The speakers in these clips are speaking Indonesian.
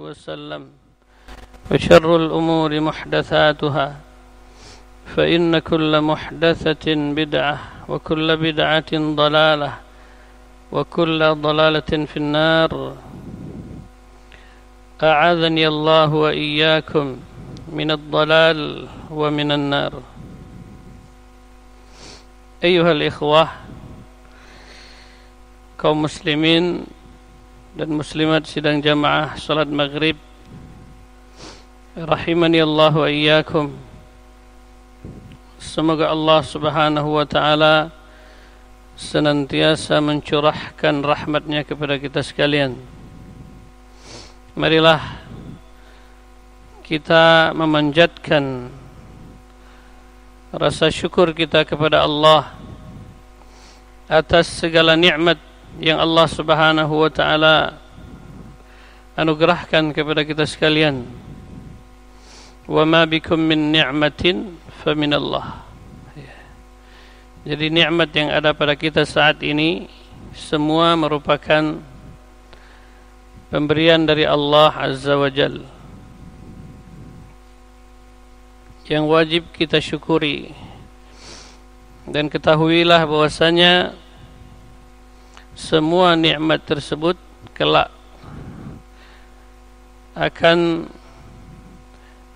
وسلم. وشر الأمور محدثاتها فإن كل محدثة بدعة وكل بدعة ضلالة وكل ضلالة في النار. أعاذني الله وإياكم من الضلال ومن النار. أيها الإخوة muslimin dan muslimat sidang jamaah salat maghrib. Rahimani Allah wa iyyakum. Semoga Allah subhanahu wa ta'ala senantiasa mencurahkan rahmatnya kepada kita sekalian. Marilah kita memanjatkan rasa syukur kita kepada Allah atas segala nikmat yang Allah Subhanahu wa taala anugerahkan kepada kita sekalian. Wa ma bikum min ni'matin fa min Allah. Jadi nikmat yang ada pada kita saat ini semua merupakan pemberian dari Allah Azza wa Jal yang wajib kita syukuri dan ketahuilah bahwasanya semua nikmat tersebut kelak akan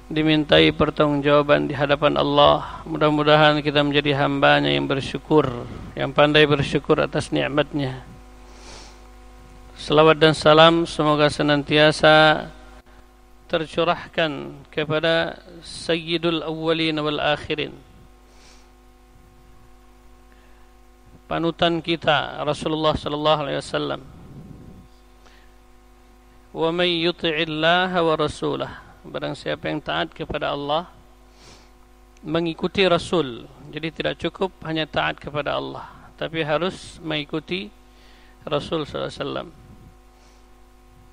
dimintai pertanggungjawaban di hadapan Allah. Mudah-mudahan kita menjadi hambanya yang bersyukur, yang pandai bersyukur atas nikmatnya. Salawat dan salam semoga senantiasa tercurahkan kepada Sayyidul Awwalin wal Akhirin panutan kita Rasulullah sallallahu alaihi wasallam. Wa may yuti'illaha wa rasulah. Barang siapa yang taat kepada Allah mengikuti Rasul. Jadi tidak cukup hanya taat kepada Allah, tapi harus mengikuti Rasul sallallahu alaihi wasallam.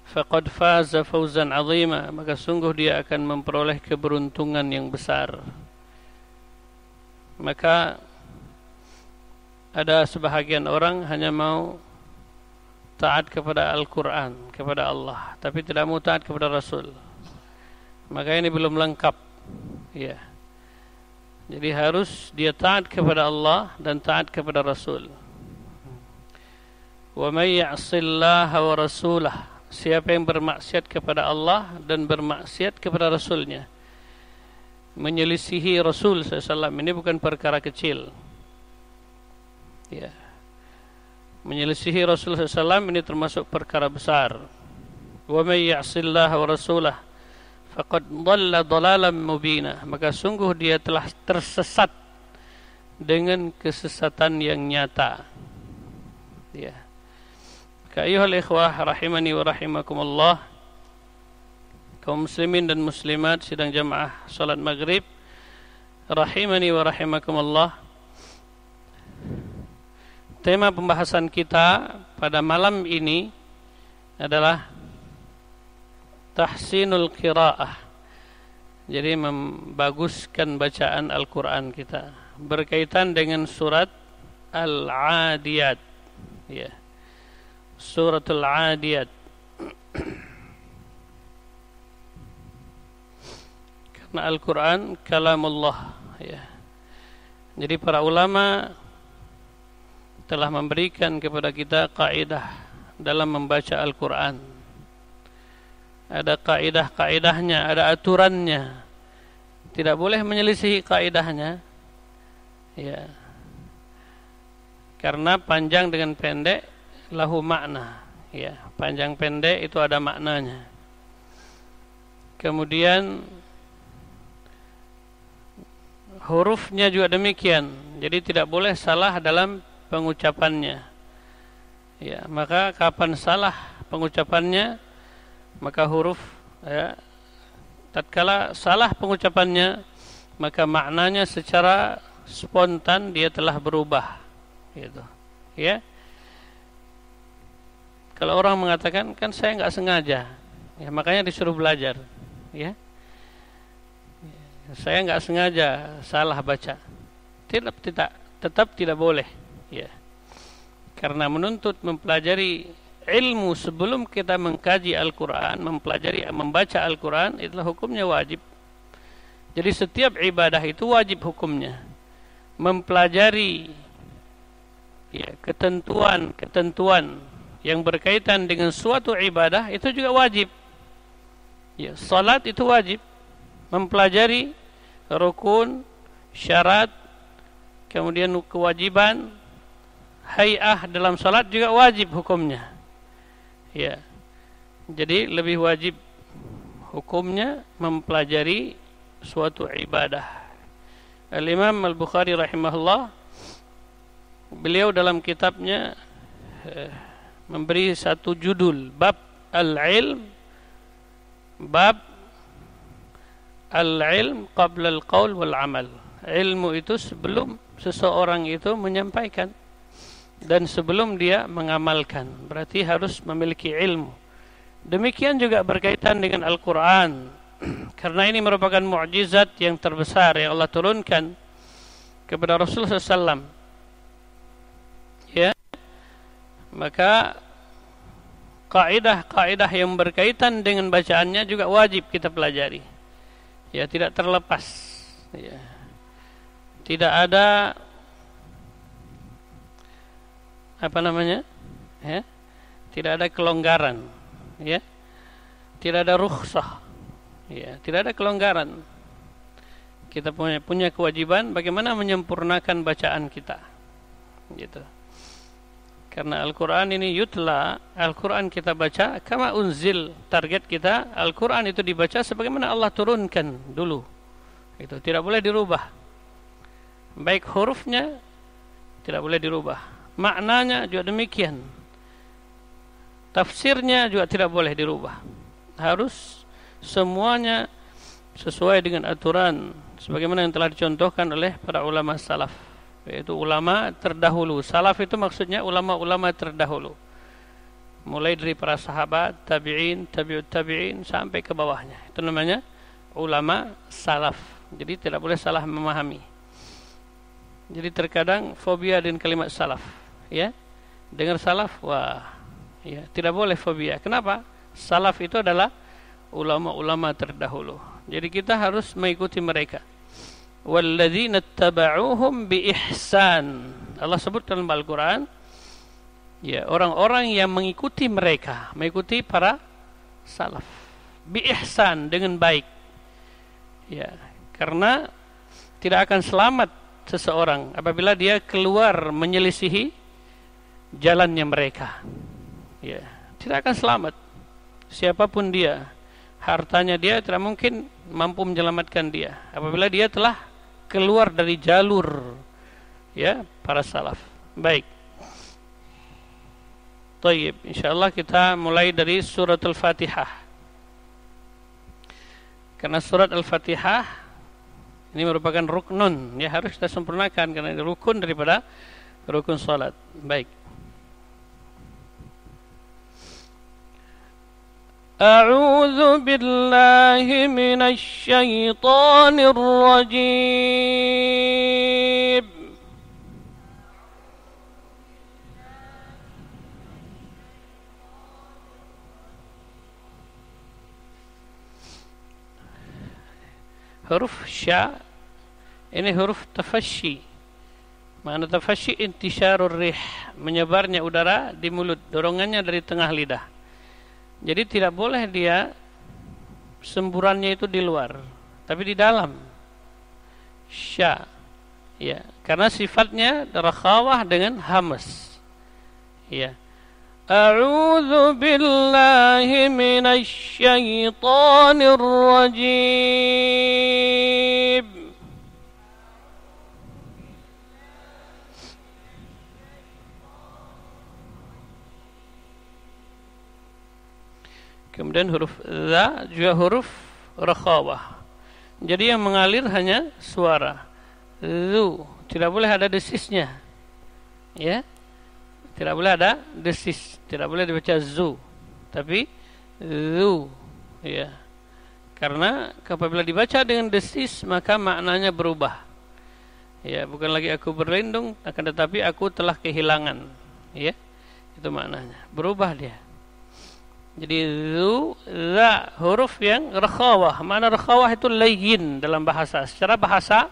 Faqad faza fawzan 'azima, maka sungguh dia akan memperoleh keberuntungan yang besar. Maka ada sebahagian orang hanya mau taat kepada Al-Quran, kepada Allah, tapi tidak mau taat kepada Rasul. Maka ini belum lengkap. Ya. Jadi harus dia taat kepada Allah dan taat kepada Rasul. Wa may ya'sillaha wa rasulah. Siapa yang bermaksiat kepada Allah dan bermaksiat kepada Rasulnya. Menyelisihi Rasul SAW ini bukan perkara kecil ya. Menyelisihi Rasulullah SAW ini termasuk perkara besar. Wa may ya'sillaha wa rasulah faqad dhalla dhalalan mubina. Maka sungguh dia telah tersesat dengan kesesatan yang nyata. Ya. Ka ayyuhal ikhwah rahimani wa rahimakumullah. Kaum muslimin dan muslimat sidang jamaah salat maghrib rahimani wa rahimakumullah. Tema pembahasan kita pada malam ini adalah tahsinul qiraah. Jadi membaguskan bacaan Al-Qur'an kita berkaitan dengan surat Al-Adiyat. Ya. Suratul Adiyat. Karena Al-Qur'an kalamullah, ya. Jadi para ulama telah memberikan kepada kita kaidah dalam membaca Al-Quran. Ada kaidah-kaidahnya, ada aturannya. Tidak boleh menyelisihi kaidahnya. Ya. Karena panjang dengan pendek lahu makna. Ya, panjang pendek itu ada maknanya. Kemudian hurufnya juga demikian. Jadi tidak boleh salah dalam pengucapannya. Ya, maka kapan salah pengucapannya, maka huruf ya, tatkala salah pengucapannya, maka maknanya secara spontan dia telah berubah. Gitu. Ya. Kalau orang mengatakan kan saya nggak sengaja, ya makanya disuruh belajar, ya. Saya nggak sengaja salah baca. Tidak, tidak, tetap tidak boleh ya. Karena menuntut mempelajari ilmu sebelum kita mengkaji Al-Quran, mempelajari, membaca Al-Quran, itulah hukumnya wajib. Jadi setiap ibadah itu wajib hukumnya. Mempelajari ya, ketentuan-ketentuan yang berkaitan dengan suatu ibadah itu juga wajib. Ya, salat itu wajib. Mempelajari rukun, syarat, kemudian kewajiban, hayah dalam salat juga wajib hukumnya. Ya. Jadi lebih wajib hukumnya mempelajari suatu ibadah. Al-Imam Al-Bukhari rahimahullah beliau dalam kitabnya eh, memberi satu judul bab al-ilm bab al-ilm qabla al-qaul wal amal. Ilmu itu sebelum seseorang itu menyampaikan dan sebelum dia mengamalkan. Berarti harus memiliki ilmu. Demikian juga berkaitan dengan Al-Quran. Karena ini merupakan mukjizat yang terbesar yang Allah turunkan kepada Rasulullah SAW. Ya, maka kaidah-kaidah yang berkaitan dengan bacaannya juga wajib kita pelajari. Ya, tidak terlepas. Ya. Tidak ada apa namanya? Ya. Tidak ada kelonggaran, ya. Tidak ada rukhsah. Ya, tidak ada kelonggaran. Kita punya punya kewajiban bagaimana menyempurnakan bacaan kita. Gitu. Karena Al-Quran ini yutla, Al-Quran kita baca, kama unzil, target kita, Al-Quran itu dibaca sebagaimana Allah turunkan dulu. Itu tidak boleh dirubah. Baik hurufnya, tidak boleh dirubah maknanya juga demikian. Tafsirnya juga tidak boleh dirubah. Harus semuanya sesuai dengan aturan sebagaimana yang telah dicontohkan oleh para ulama salaf yaitu ulama terdahulu. Salaf itu maksudnya ulama-ulama terdahulu. Mulai dari para sahabat, tabi'in, tabi'ut tabi'in sampai ke bawahnya. Itu namanya ulama salaf. Jadi tidak boleh salah memahami. Jadi terkadang fobia dengan kalimat salaf ya. Dengar salaf wah. Ya tidak boleh fobia. Kenapa? Salaf itu adalah ulama-ulama terdahulu. Jadi kita harus mengikuti mereka. Walladzina tabauhum biihsan. Allah sebut dalam Al-Qur'an ya orang-orang yang mengikuti mereka mengikuti para salaf. Biihsan dengan baik. Ya karena tidak akan selamat seseorang apabila dia keluar menyelisihi jalannya mereka. Ya, tidak akan selamat. Siapa pun dia, hartanya dia tidak mungkin mampu menyelamatkan dia apabila dia telah keluar dari jalur ya para salaf. Baik. Tayyib, insyaallah kita mulai dari surat Al-Fatihah. Karena surat Al-Fatihah ini merupakan ruknun, ya harus kita sempurnakan karena ini rukun daripada rukun salat. Baik. أعوذ بالله من الشيطان الرجيم huruf sya ini huruf tafasyi Mana tafasyi intisyarur rih menyebarnya udara di mulut dorongannya dari tengah lidah Jadi tidak boleh dia semburannya itu di luar, tapi di dalam. Sya. Ya, karena sifatnya rakhawah dengan hamas. Ya. A'udzu billahi minasy syaithanir rajim. Kemudian huruf za juga huruf rakhawah. Jadi yang mengalir hanya suara. Zu, tidak boleh ada desisnya. Ya. Tidak boleh ada desis, tidak boleh dibaca zu. Tapi zu. Ya. Karena apabila dibaca dengan desis maka maknanya berubah. Ya, bukan lagi aku berlindung akan tetapi aku telah kehilangan. Ya. Itu maknanya. Berubah dia. Jadi zu, za huruf yang rakhawah. Mana rakhawah itu layyin dalam bahasa. Secara bahasa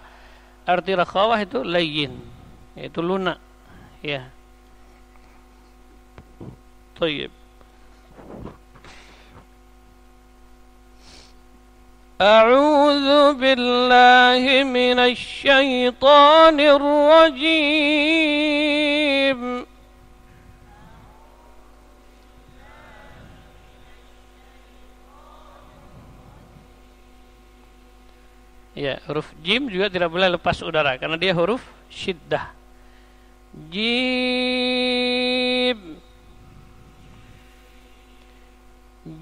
arti rakhawah itu layyin. Itu lunak. Ya. طيب أعوذ بالله من الشيطان الرجيم Ya, huruf jim juga tidak boleh lepas udara karena dia huruf syiddah. Jim.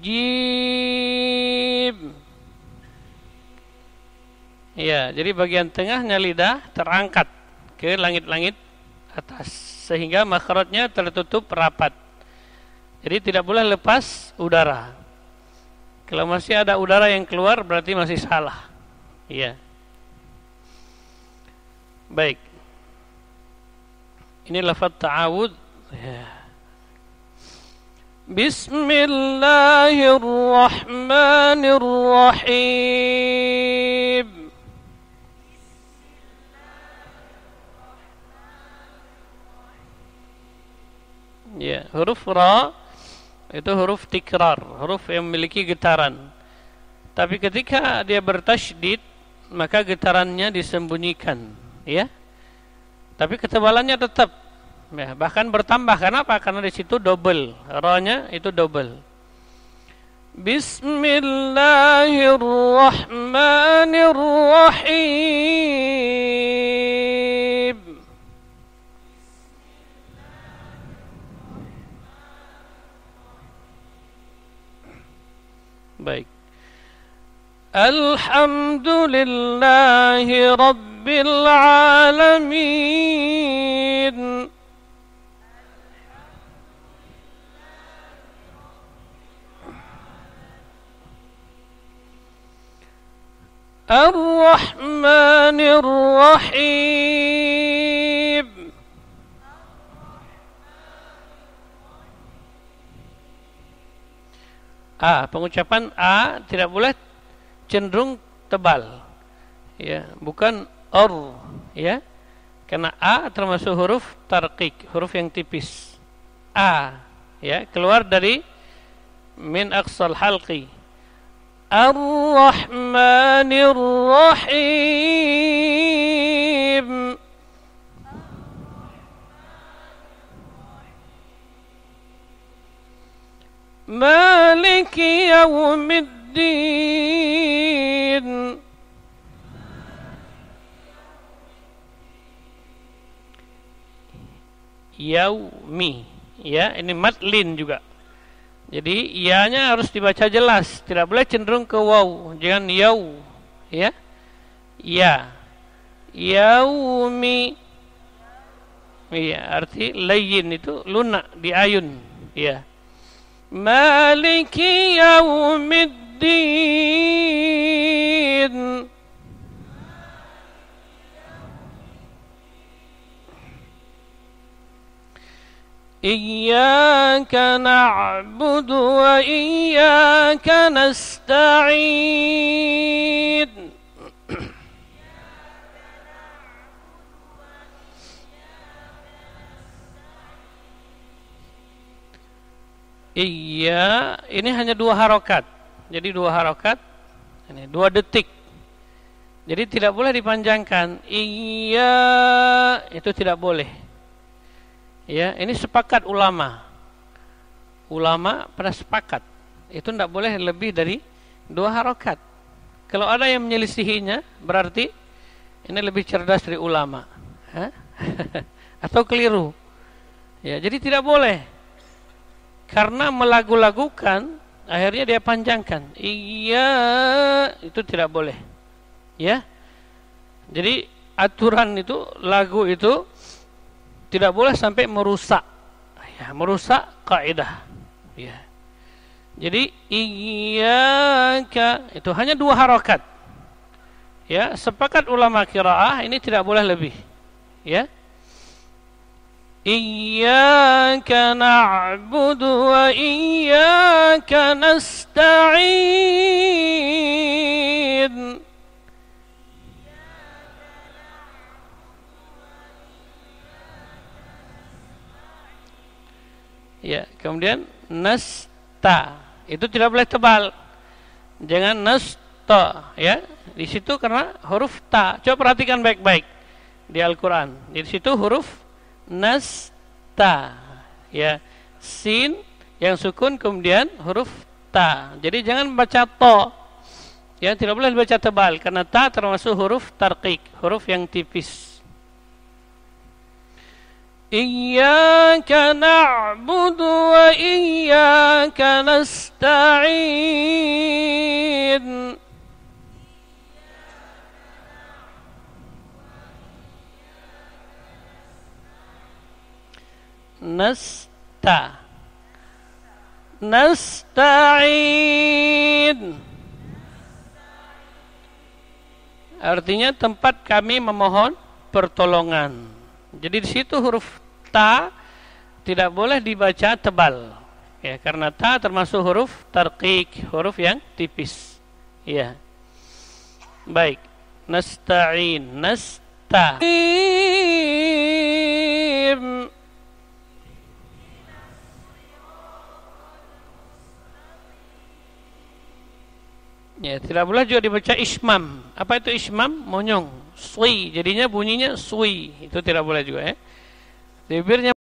Jim. Ya, jadi bagian tengahnya lidah terangkat ke langit-langit atas sehingga makhrajnya tertutup rapat. Jadi tidak boleh lepas udara. Kalau masih ada udara yang keluar berarti masih salah. Iya. Baik. Ini lafaz ta'awud. Ya. Bismillahirrahmanirrahim. Ya, huruf ra itu huruf tikrar, huruf yang memiliki getaran. Tapi ketika dia bertasydid maka getarannya disembunyikan ya. Tapi ketebalannya tetap ya, bahkan bertambah. Kenapa? Karena di situ double. Rohnya itu double. Bismillahirrahmanirrahim. Baik الحمد لله رب العالمين. الرحمن الرحيم. A, pengucapan A tidak boleh cenderung tebal. Ya, bukan or, ya. Karena a termasuk huruf tarqiq, huruf yang tipis. A, ya, keluar dari min aqsal halqi. Ar-Rahmanir Rahim. مالك يوم الدين Yaumi. Ya ini matlin juga. Jadi ianya harus dibaca jelas. Tidak boleh cenderung ke waw. Jangan yau. Ya. Ya yaumi. Iya arti layin itu lunak di ayun ya maliki yaumiddin إياك نعبد وإياك نستعين Iya, ini hanya dua harokat. Jadi dua harokat, ini dua detik. Jadi tidak boleh dipanjangkan. Iya, itu tidak boleh. Ya, ini sepakat ulama. Ulama pada sepakat. Itu tidak boleh lebih dari dua harokat. Kalau ada yang menyelisihinya, berarti ini lebih cerdas dari ulama. Atau keliru. Ya, jadi tidak boleh karena melagu-lagukan akhirnya dia panjangkan iya itu tidak boleh ya jadi aturan itu lagu itu tidak boleh sampai merusak. Ya, merusak kaidah. Ya. jadi iyyaka itu hanya dua harokat. Ya sepakat ulama kiraah ini tidak boleh lebih. Ya. Iyyaka na'budu wa iyyaka nasta'in. Ya, kemudian nasta. Itu tidak boleh tebal. Jangan nasta, ya. Di situ karena huruf ta. Coba perhatikan baik-baik di Al-Qur'an. Di situ huruf nasta. Ya. Sin yang sukun kemudian huruf ta. Jadi jangan baca to. Ya, tidak boleh dibaca tebal karena ta termasuk huruf tarqiq, huruf yang tipis. Na'budu wa iyyaka nasta'in. nasta nasta'in artinya tempat kami memohon pertolongan jadi di situ huruf ta tidak boleh dibaca tebal ya karena ta termasuk huruf tarqiq huruf yang tipis ya baik nasta'in nasta'in Ya, tidak boleh juga dibaca ismam. Apa itu ismam? Monyong. Sui. Jadinya bunyinya sui. Itu tidak boleh juga ya. They were